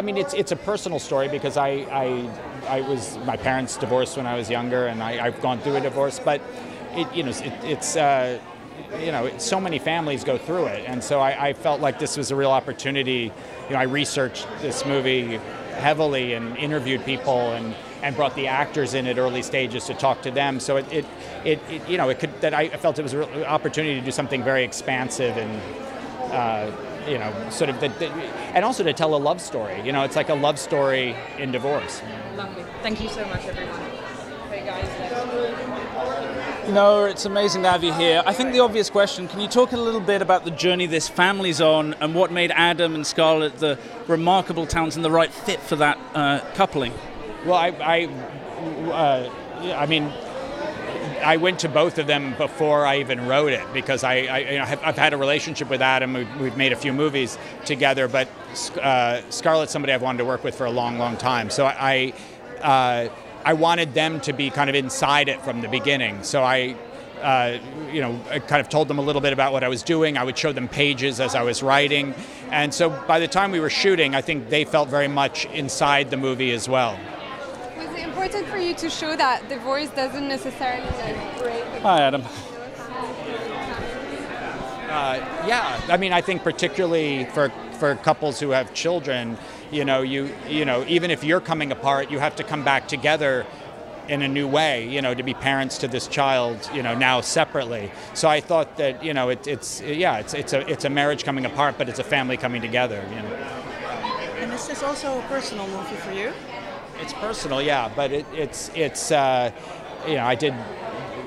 I mean, it's it's a personal story because I I, I was my parents divorced when I was younger, and I, I've gone through a divorce. But it you know it, it's. Uh, you know, so many families go through it, and so I, I felt like this was a real opportunity. You know, I researched this movie heavily and interviewed people and, and brought the actors in at early stages to talk to them. So it, it, it, it you know, it could that I felt it was an opportunity to do something very expansive and. Uh, you know, sort of, the, the, and also to tell a love story. You know, it's like a love story in divorce. Lovely. Thank you so much, everyone. Hey guys. No, it's amazing to have you here. I think the obvious question can you talk a little bit about the journey this family's on and what made Adam and Scarlett the remarkable talents and the right fit for that uh, coupling? Well, I, I, uh, I mean, I went to both of them before I even wrote it because I, I you know, have, I've had a relationship with Adam. We've, we've made a few movies together, but uh, Scarlett's somebody I've wanted to work with for a long, long time. So I, uh, I wanted them to be kind of inside it from the beginning. So I, uh, you know, I kind of told them a little bit about what I was doing. I would show them pages as I was writing, and so by the time we were shooting, I think they felt very much inside the movie as well. Was important for you to show that the voice doesn't necessarily like break? Hi, Adam. Uh, yeah, I mean, I think particularly for for couples who have children, you know, you you know, even if you're coming apart, you have to come back together in a new way, you know, to be parents to this child, you know, now separately. So I thought that, you know, it, it's yeah, it's it's a it's a marriage coming apart, but it's a family coming together. You know. And this is this also a personal movie for you? It's personal, yeah, but it, it's it's uh, you know, I did.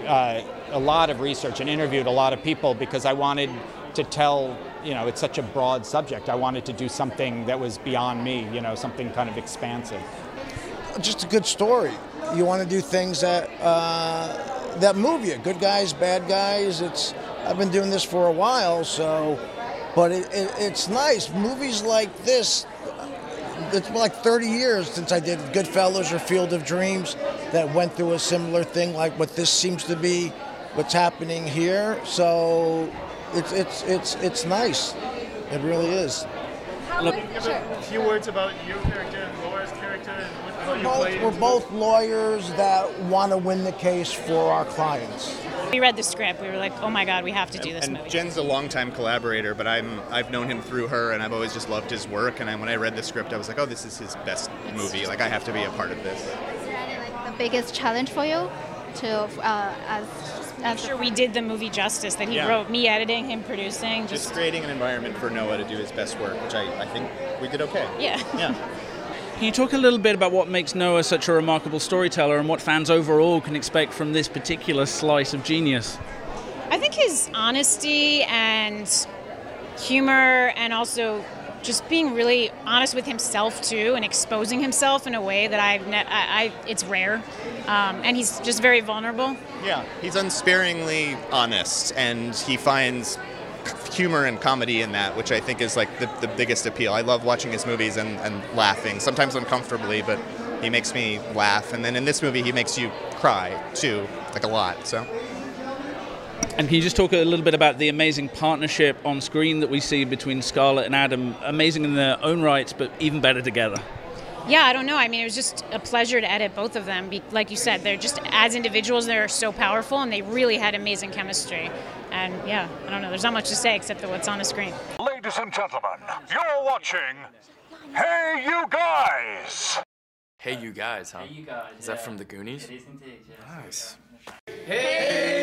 Uh, a lot of research and interviewed a lot of people because I wanted to tell, you know, it's such a broad subject. I wanted to do something that was beyond me, you know, something kind of expansive. Just a good story. You want to do things that uh, that move you. Good guys, bad guys. It's I've been doing this for a while, so but it, it, it's nice. Movies like this. It's been like 30 years since I did Goodfellas or Field of Dreams that went through a similar thing like what this seems to be what's happening here. So it's it's it's it's nice. It really is. Look, A few words about your character and Laura's character and what, how you Both, played we're into both lawyers that want to win the case for our clients. We read the script. We were like, "Oh my God, we have to do this and movie." Jen's a longtime collaborator, but I'm I've known him through her, and I've always just loved his work. And I, when I read the script, I was like, oh, this is his best movie. Like I have to be a part of this. the biggest challenge for you to uh, as Make sure we did the movie justice that he Yeah. wrote. Me editing, him producing. Just Just creating an environment for Noah to do his best work, which I, I think we did okay. yeah. Yeah. Can you talk a little bit about what makes Noah such a remarkable storyteller and what fans overall can expect from this particular slice of genius? I think his honesty and humor, and also just being really honest with himself too, and exposing himself in a way that I've ne- I, I it's rare, um, and he's just very vulnerable. Yeah, he's unsparingly honest, and he finds humor and comedy in that, which I think is like the, the biggest appeal. I love watching his movies and, and laughing, sometimes uncomfortably, but he makes me laugh. And then in this movie, he makes you cry too, like a lot. So. And can you just talk a little bit about the amazing partnership on screen that we see between Scarlett and Adam? Amazing in their own rights, but even better together. Yeah, I don't know. I mean, it was just a pleasure to edit both of them. Like you said, they're just as individuals, they're so powerful, and they really had amazing chemistry. And yeah, I don't know. There's not much to say except for what's on the screen. Ladies and gentlemen, you're watching Hey You Guys! Hey, you guys, huh? Hey, you guys. Is that from the Goonies? It is indeed, yes. Nice. Hey,